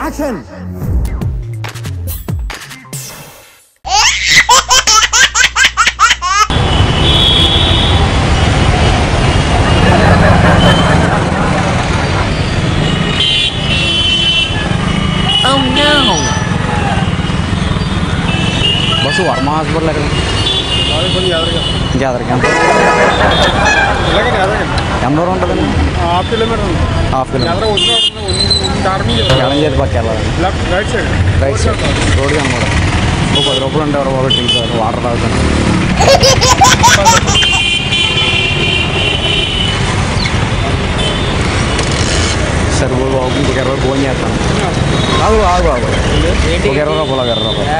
Action! Oh, Warma, as per like. Sorry, yeah, yeah. Yeah. ఎంత దూరం ఉంటుందండి. Half kilometre half kilometre. ఎడం చేతి పక్క వెళ్ళాలి. Right side. Right side. Road కనమాట ఓ పది రూపాయలు ఉంటే ఎవరు బాబు టీ సార్ వాటర్ తాగుతాను సరే బాబు ఇంకొక ఇరవై ఫోన్ చేస్తాను. ఆగు ఆగు ఆగు. ఒక ఇరవై రూపాయలు ఒక ఇరవై రూపాయలు.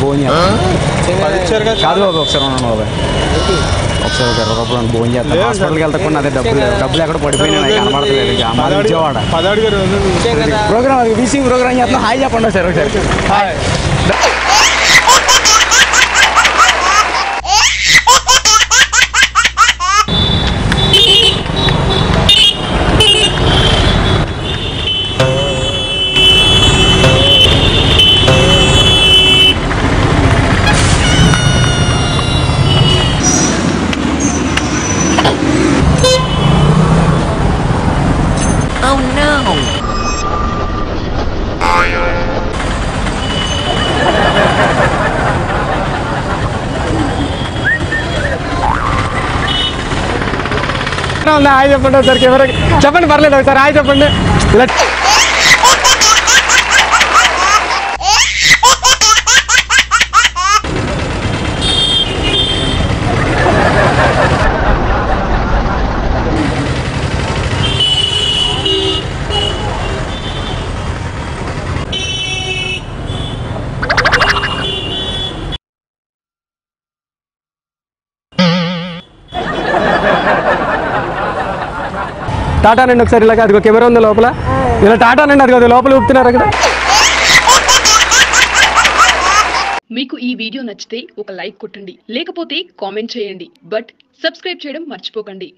ఫోన్ చేస్తాను. కాదు బాబు ఒకసారి ఉన్నాను బాబాయ్ ఇరవై రూపాయలు ఫోన్ చేస్తాను హాస్పిటల్కి వెళ్తా కూడా అదే డబ్బులు లేవు. డబ్బులు ఎక్కడ పడిపోయినాయి? నాకు కనబడట్లేదు ఇక విజయవాడ. పదాడు గారు ప్రోగ్రామ్ వీసీ ప్రోగ్రామ్ చేస్తున్నాం. హాయ్ చెప్పండి సార్ ఒకసారి. హాయ్. హాయ్ చెప్పండి ఒకసారి కెమెరా చెప్పండి పర్లేదు ఒకసారి హాయ్ చెప్పండి లెట్ టాటా నండి ఒకసారి ఇలాగ అదిగో కెమెరా ఉంది లోపల. ఇలా టాటా నండి అదిగో లోపల ఊపుతున్నారు అక్కడ. మీకు ఈ వీడియో నచ్చితే ఒక లైక్ కొట్టండి లేకపోతే కామెంట్ చేయండి బట్ సబ్స్క్రైబ్ చేయడం మర్చిపోకండి.